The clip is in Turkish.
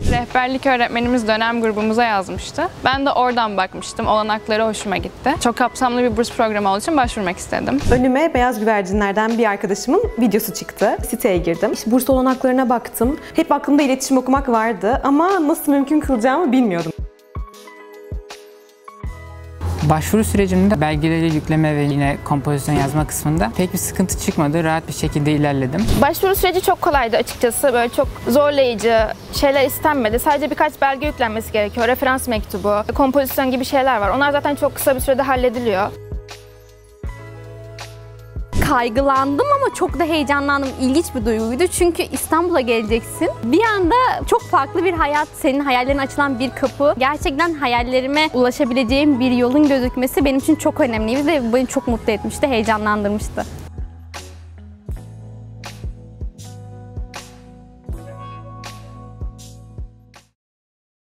Rehberlik öğretmenimiz dönem grubumuza yazmıştı. Ben de oradan bakmıştım. Olanakları hoşuma gitti. Çok kapsamlı bir burs programı olduğu için başvurmak istedim. Önüme beyaz güvercinlerden bir arkadaşımın videosu çıktı. Siteye girdim. İşte burs olanaklarına baktım. Hep aklımda iletişim okumak vardı ama nasıl mümkün kılacağımı bilmiyordum. Başvuru sürecimde belgeleri yükleme ve yine kompozisyon yazma kısmında pek bir sıkıntı çıkmadı. Rahat bir şekilde ilerledim. Başvuru süreci çok kolaydı açıkçası. Böyle çok zorlayıcı şeyler istenmedi. Sadece birkaç belge yüklenmesi gerekiyor. Referans mektubu, kompozisyon gibi şeyler var. Onlar zaten çok kısa bir sürede hallediliyor. Kaygılandım ama çok da heyecanlandım. İlginç bir duyguydu çünkü İstanbul'a geleceksin. Bir anda çok farklı bir hayat, senin hayallerine açılan bir kapı. Gerçekten hayallerime ulaşabileceğim bir yolun gözükmesi benim için çok önemliydi ve beni çok mutlu etmişti, heyecanlandırmıştı.